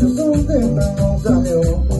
人总在难忘下了。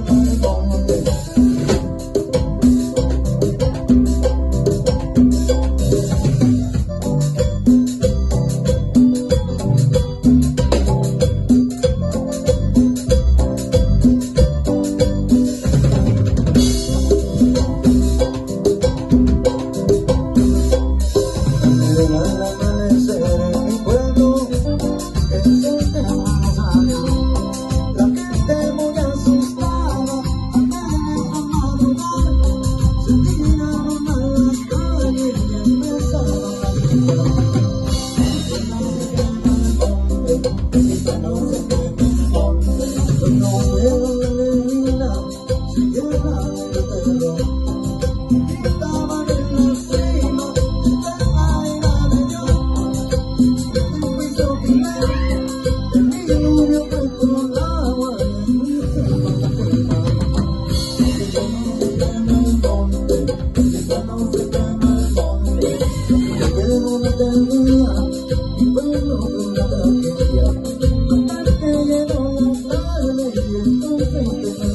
Thank you.